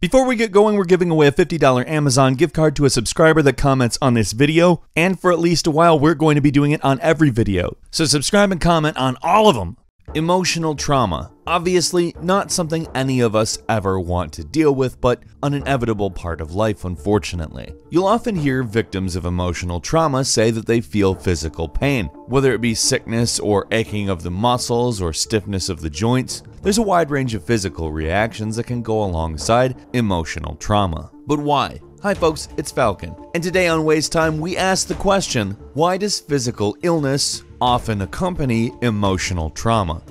Before we get going, we're giving away a $50 Amazon gift card to a subscriber that comments on this video, and for at least a while, we're going to be doing it on every video. So subscribe and comment on all of them. Emotional trauma. Obviously, not something any of us ever want to deal with, but an inevitable part of life, unfortunately. You'll often hear victims of emotional trauma say that they feel physical pain, whether it be sickness or aching of the muscles or stiffness of the joints. There's a wide range of physical reactions that can go alongside emotional trauma. But why? Hi folks, it's Falcon, and today on Waste Time we ask the question, why does physical illness often accompany emotional trauma?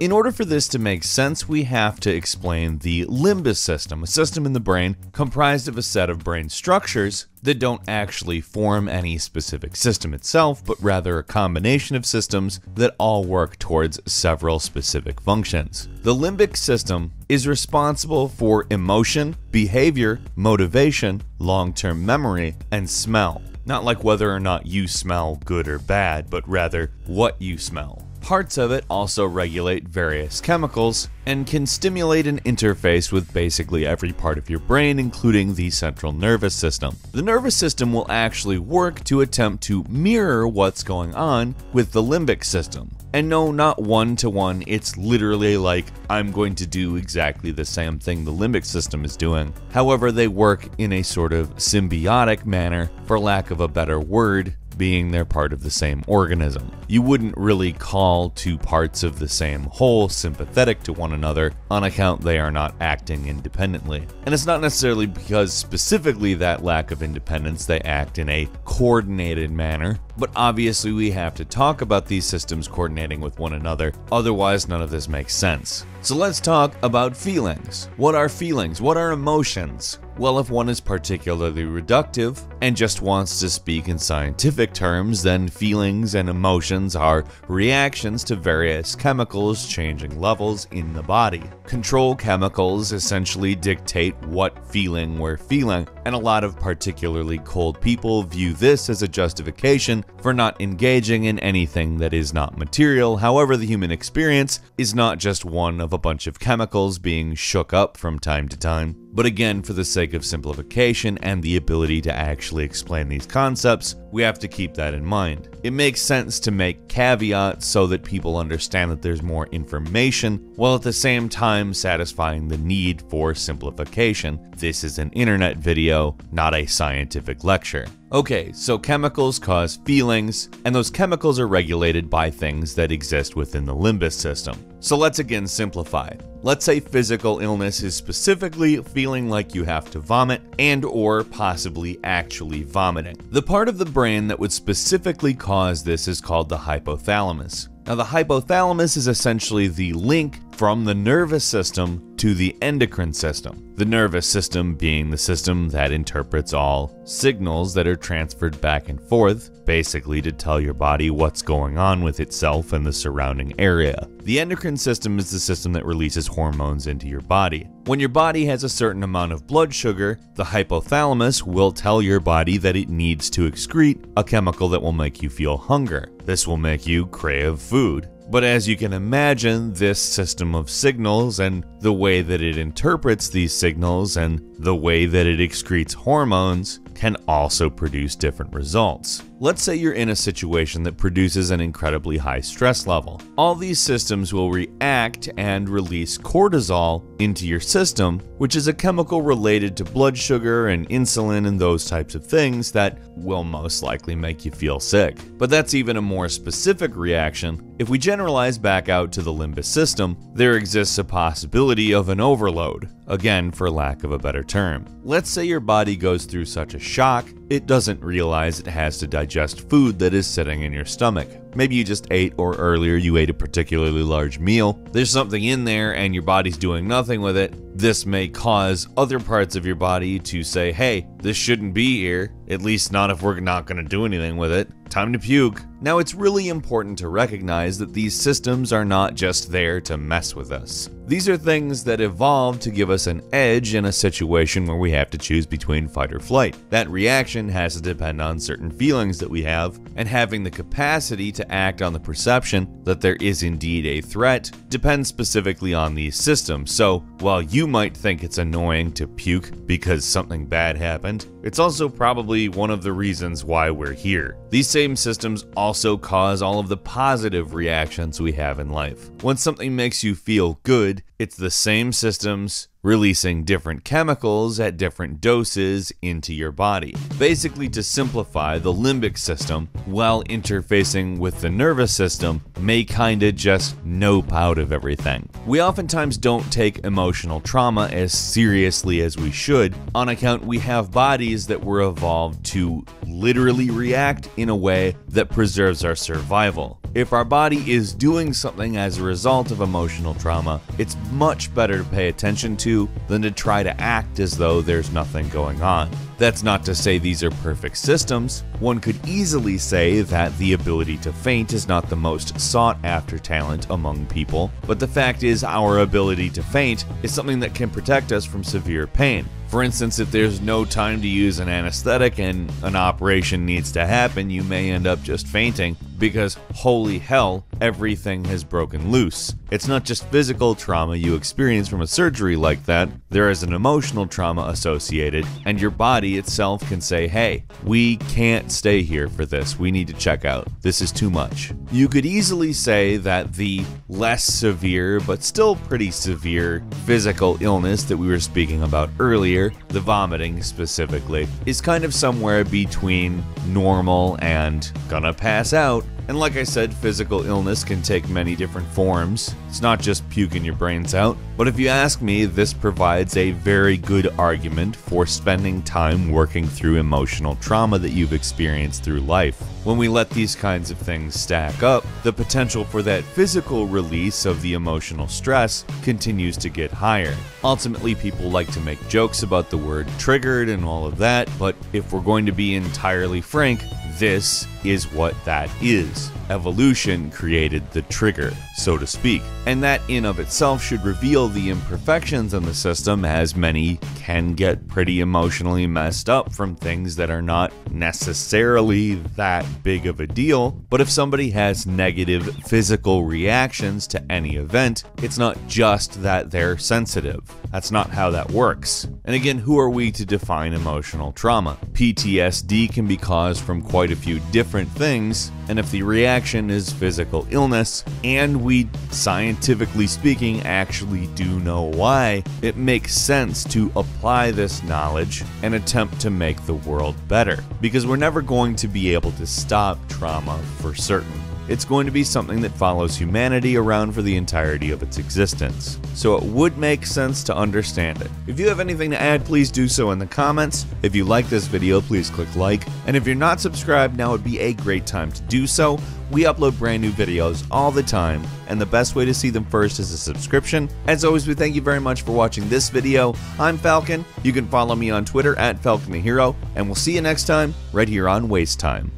In order for this to make sense, we have to explain the limbic system, a system in the brain comprised of a set of brain structures that don't actually form any specific system itself, but rather a combination of systems that all work towards several specific functions. The limbic system is responsible for emotion, behavior, motivation, long term memory, and smell. Not like whether or not you smell good or bad, but rather what you smell. Parts of it also regulate various chemicals and can stimulate an interface with basically every part of your brain, including the central nervous system. The nervous system will actually work to attempt to mirror what's going on with the limbic system. And no, not one to one, it's literally like I'm going to do exactly the same thing the limbic system is doing. However, they work in a sort of symbiotic manner, for lack of a better word, being they're part of the same organism. You wouldn't really call two parts of the same whole sympathetic to one another on account they are not acting independently. And it's not necessarily because specifically that lack of independence they act in a coordinated manner, but obviously we have to talk about these systems coordinating with one another, otherwise none of this makes sense. So let's talk about feelings. What are feelings? What are emotions? Well, if one is particularly reductive and just wants to speak in scientific terms, then feelings and emotions are reactions to various chemicals changing levels in the body. Control chemicals essentially dictate what feeling we're feeling, and a lot of particularly cold people view this as a justification for not engaging in anything that is not material. However, the human experience is not just one of a bunch of chemicals being shook up from time to time. But again, for the sake of simplification and the ability to actually explain these concepts, we have to keep that in mind. It makes sense to make caveats so that people understand that there's more information, while at the same time satisfying the need for simplification. This is an internet video, not a scientific lecture. Okay, so chemicals cause feelings, and those chemicals are regulated by things that exist within the limbic system. So let's again simplify. Let's say physical illness is specifically feeling like you have to vomit and or possibly actually vomiting. The part of the brain that would specifically cause this is called the hypothalamus. Now the hypothalamus is essentially the link from the nervous system to the endocrine system. The nervous system being the system that interprets all signals that are transferred back and forth, basically to tell your body what's going on with itself and the surrounding area. The endocrine system is the system that releases hormones into your body. When your body has a certain amount of blood sugar, the hypothalamus will tell your body that it needs to excrete a chemical that will make you feel hunger. This will make you crave food. But as you can imagine, this system of signals and the way that it interprets these signals and the way that it excretes hormones can also produce different results. Let's say you're in a situation that produces an incredibly high stress level. All these systems will react and release cortisol into your system, which is a chemical related to blood sugar and insulin and those types of things that will most likely make you feel sick. But that's even a more specific reaction. If we generalize back out to the limbic system, there exists a possibility of an overload, again for lack of a better term. Let's say your body goes through such a shock, it doesn't realize it has to digest food that is sitting in your stomach. Maybe you just ate, or earlier you ate a particularly large meal. There's something in there and your body's doing nothing with it. This may cause other parts of your body to say, hey, this shouldn't be here, at least not if we're not going to do anything with it. Time to puke. Now, it's really important to recognize that these systems are not just there to mess with us. These are things that evolved to give us an edge in a situation where we have to choose between fight or flight. That reaction has to depend on certain feelings that we have, and having the capacity to act on the perception that there is indeed a threat depends specifically on these systems. So, while you might think it's annoying to puke because something bad happened, it's also probably one of the reasons why we're here. These same systems also cause all of the positive reactions we have in life. When something makes you feel good, it's the same systems releasing different chemicals at different doses into your body. Basically, to simplify, the limbic system, while interfacing with the nervous system, may kinda just nope out of everything. We oftentimes don't take emotional trauma as seriously as we should, on account we have bodies that were evolved to literally react in a way that preserves our survival. If our body is doing something as a result of emotional trauma, it's much better to pay attention to than to try to act as though there's nothing going on. That's not to say these are perfect systems. One could easily say that the ability to faint is not the most sought after talent among people, but the fact is, our ability to faint is something that can protect us from severe pain. For instance, if there's no time to use an anesthetic and an operation needs to happen, you may end up just fainting because holy hell, everything has broken loose. It's not just physical trauma you experience from a surgery like that, there is an emotional trauma associated, and your body itself can say, hey, we can't stay here for this, we need to check out. This is too much. You could easily say that the less severe, but still pretty severe, physical illness that we were speaking about earlier, the vomiting specifically, is kind of somewhere between normal and gonna pass out and like I said, physical illness can take many different forms. It's not just puking your brains out. But if you ask me, this provides a very good argument for spending time working through emotional trauma that you've experienced through life. When we let these kinds of things stack up, the potential for that physical release of the emotional stress continues to get higher. Ultimately, people like to make jokes about the word triggered and all of that, but if we're going to be entirely frank, this is what that is. Evolution created the trigger, so to speak, and that in of itself should reveal the imperfections in the system as many can get pretty emotionally messed up from things that are not necessarily that big of a deal. But if somebody has negative physical reactions to any event, it's not just that they're sensitive. That's not how that works. And again, who are we to define emotional trauma? PTSD can be caused from quite a few different things, and if the reaction is physical illness, and we, scientifically speaking, actually do know why, it makes sense to apply this knowledge and attempt to make the world better. Because we're never going to be able to stop trauma for certain. It's going to be something that follows humanity around for the entirety of its existence. So it would make sense to understand it. If you have anything to add, please do so in the comments. If you like this video, please click like. And if you're not subscribed, now would be a great time to do so. We upload brand new videos all the time, and the best way to see them first is a subscription. As always, we thank you very much for watching this video. I'm Falcon. You can follow me on Twitter at Falcon the Hero, and we'll see you next time right here on Waste Time.